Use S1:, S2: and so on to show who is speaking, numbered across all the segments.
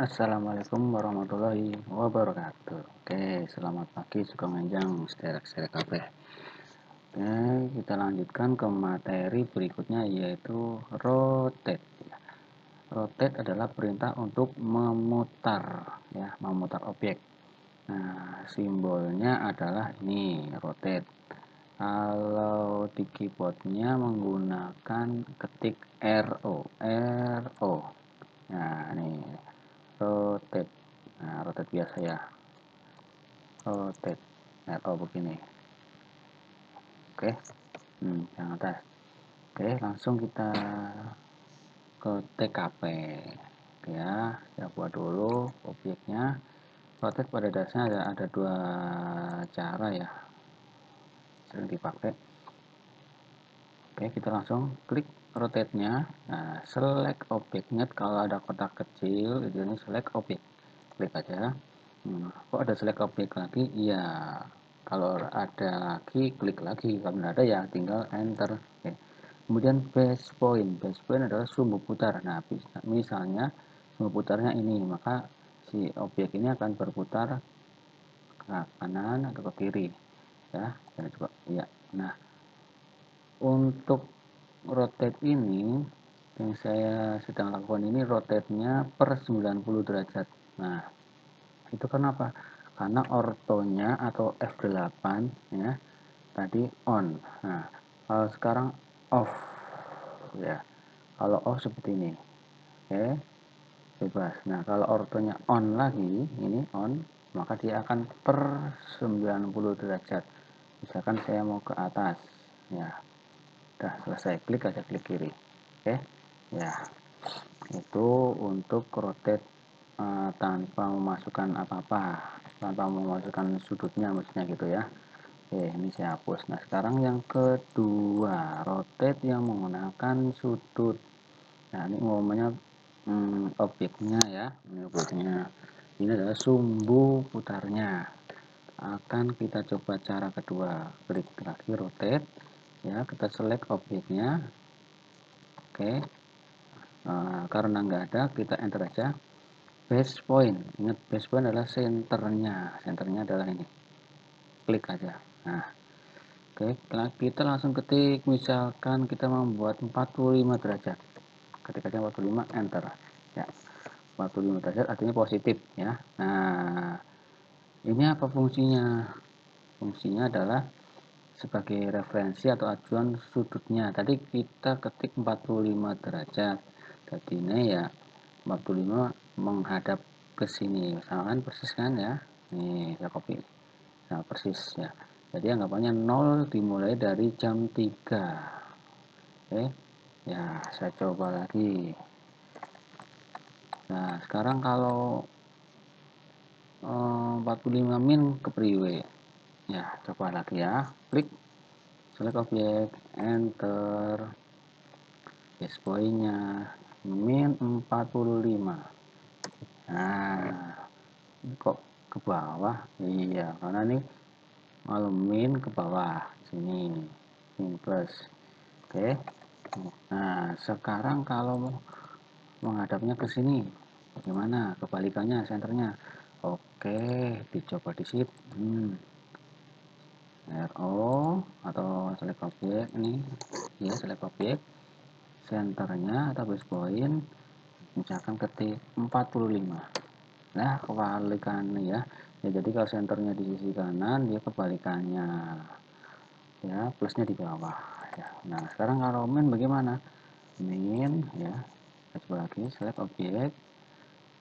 S1: Assalamualaikum warahmatullahi wabarakatuh. Oke selamat pagi suka menjang seterek-seterek kabeh. Oke kita lanjutkan ke materi berikutnya yaitu rotate Rotate adalah perintah untuk memutar ya memutar objek. Nah simbolnya adalah ini rotate kalau di keyboardnya menggunakan ketik RO RO nah ini rotate nah rotate biasa ya. Rotate RO begini. Oke. Hmm, yang atas. Oke langsung kita ke TKP ya. Saya buat dulu objeknya. Rotate pada dasarnya ada, ada dua cara ya. Sering dipakai. Oke kita langsung klik rotate nya nah select objeknya kalau ada kotak kecil ini select objek. Klik aja hmm, kok ada select objek lagi? Iya. Kalau ada lagi klik lagi. Kalau tidak ada ya tinggal enter. Oke. kemudian base point. Base point adalah sumbu putar. Nah misalnya sumbu putarnya ini maka si objek ini akan berputar ke kanan atau ke kiri. Ya dan juga ya nah untuk rotate ini yang saya sedang lakukan ini rotate-nya per 90 derajat. Nah itu kenapa karena ortonya atau F8 ya tadi on. Nah kalau sekarang off ya. Kalau off seperti ini oke bebas. Nah kalau ortonya on lagi ini on maka dia akan per 90 derajat. Misalkan saya mau ke atas ya. Udah selesai klik aja klik kiri oke? Ya itu untuk rotate uh, tanpa memasukkan apa-apa tanpa memasukkan sudutnya maksudnya gitu ya. Oke ini saya hapus. Nah sekarang yang kedua rotate yang menggunakan sudut. Nah ini umumnya hmm, objeknya ya ini objeknya. Ini adalah sumbu putarnya. Akan kita coba cara kedua klik lagi rotate. Ya kita select objeknya. Oke. Nah, karena nggak ada kita enter aja base point. Ingat base point adalah senternya. Senternya adalah ini. Klik aja. Nah oke. Kita langsung ketik. Misalkan kita membuat 45 derajat. Ketik aja 45 enter. Ya. 45 derajat artinya positif ya. Nah ini apa fungsinya? Fungsinya adalah sebagai referensi atau acuan sudutnya. Tadi kita ketik 45 derajat. Ini ya 45 menghadap ke sini. Misalkan persis kan ya? Nih saya copy nah persis ya. Jadi anggapannya 0 dimulai dari jam 3 oke ya saya coba lagi. Nah sekarang kalau eh, 45 min ke priwe. Ya coba lagi ya. Klik. Select objek enter. Base pointnya min 45 nah kok ke bawah? Iya karena ini kalau min ke bawah sini min plus. Oke. Nah sekarang kalau menghadapnya ke sini bagaimana kebalikannya senternya? Oke dicoba di shift. Hmm. RO atau select objek ini. Ya select objek. Senternya atau base point misalkan ketik 45 nah kebalikannya ya. Ya jadi kalau senternya di sisi kanan dia kebalikannya. Ya plusnya di bawah ya. Nah sekarang kalau min bagaimana? Min ya. Coba lagi select objek.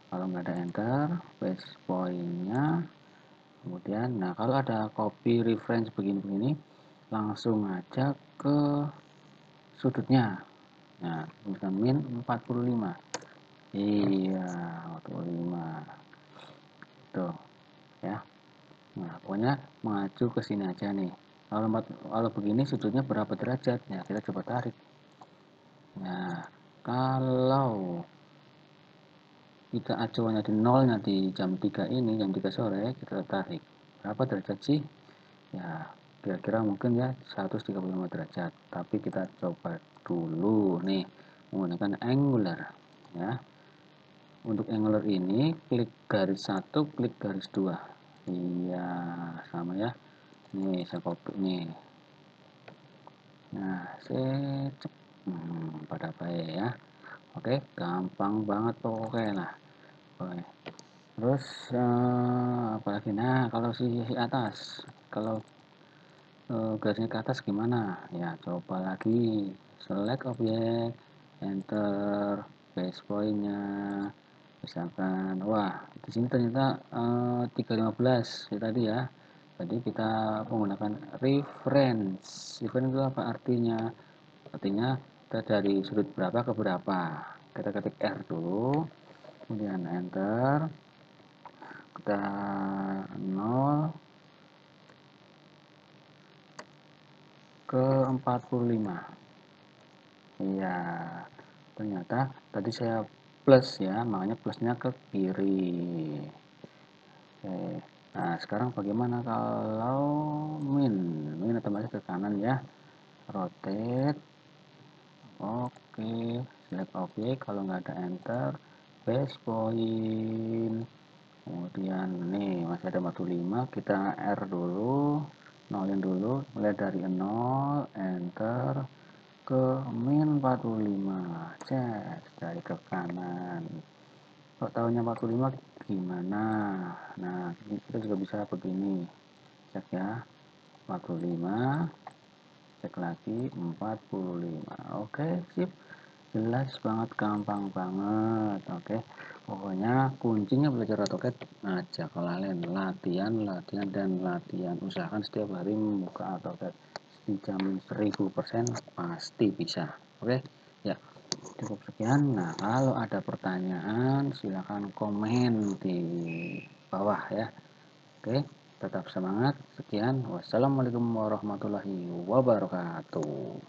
S1: Kalau nggak ada enter base pointnya. Kemudian nah kalau ada copy reference begini-begini langsung aja ke sudutnya. Nah misalkan min 45 iya 45 tuh ya. Nah pokoknya maju ke sini aja nih. Kalau, kalau begini sudutnya berapa derajat? Ya kita coba tarik. Nah kalau kita acuannya di nolnya di jam 3 ini jam 3 sore kita tarik. Berapa derajat sih? Ya kira-kira mungkin ya 135 derajat. Tapi kita coba dulu nih menggunakan angular ya untuk angler ini klik garis satu klik garis dua. Iya sama ya. Nih saya copy nih. Nah saya hmm, pada baik ya oke gampang banget pokoknya lah. Oke. Terus uh, apalagi nah kalau sisi atas kalau uh, garisnya ke atas gimana? Ya coba lagi. Select objek enter base pointnya misalkan wah di sini ternyata uh, 315 ya tadi ya. Jadi kita menggunakan reference. Reference itu apa artinya? Artinya kita dari sudut berapa ke berapa. Kita ketik R dulu kemudian enter. Kita 0 ke 45 iya ternyata tadi saya plus ya makanya plusnya ke kiri. Oke nah sekarang bagaimana kalau min? Min otomatis ke kanan ya? Rotate. Oke select objek. Kalau nggak ada enter base point. Kemudian nih masih ada 45 kita R dulu nolin dulu. Mulai dari 0 enter ke min 45 cek dari ke kanan. Kalau tahunya 45 gimana? Nah kita juga bisa begini. Cek ya. 45 cek lagi 45 oke sip. Jelas banget gampang banget. Oke pokoknya kuncinya belajar AutoCAD aja. Kalian latihan latihan dan latihan usahakan setiap hari membuka AutoCAD dijamin 1000 persen pasti bisa. Oke? Okay? ya cukup sekian. Nah kalau ada pertanyaan silahkan komen di bawah ya. Oke? Okay? tetap semangat. Sekian. Wassalamualaikum warahmatullahi wabarakatuh.